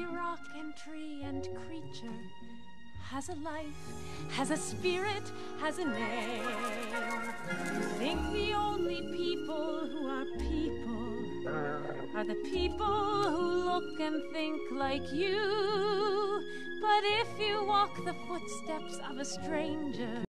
Every rock and tree and creature has a life, has a spirit, has a name. Think the only people who are people are the people who look and think like you. But if you walk the footsteps of a stranger,